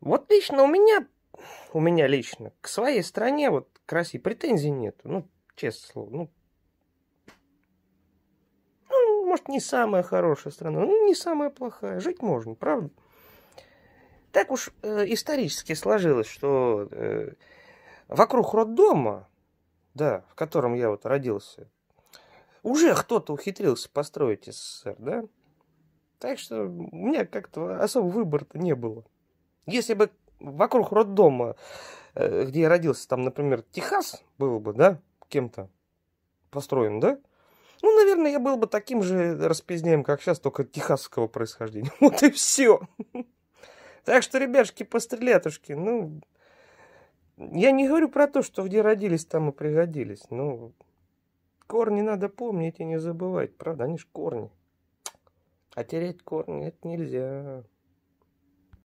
Вот лично у меня, у меня лично, к своей стране, вот к России претензий нет. Ну, честное слово, ну, ну, может, не самая хорошая страна, ну, не самая плохая. Жить можно, правда? Так уж э, исторически сложилось, что э, вокруг роддома, да, в котором я вот родился, уже кто-то ухитрился построить СССР, да? Так что у меня как-то особо выбора-то не было. Если бы вокруг роддома, э, где я родился, там, например, Техас был бы, да, кем-то построен, да, ну, наверное, я был бы таким же распизняем, как сейчас, только техасского происхождения. Вот и все. Так что, ребяшки, пострелятушки, ну, я не говорю про то, что где родились, там и пригодились. Ну, корни надо помнить и не забывать, правда, они ж корни. А терять корни это нельзя.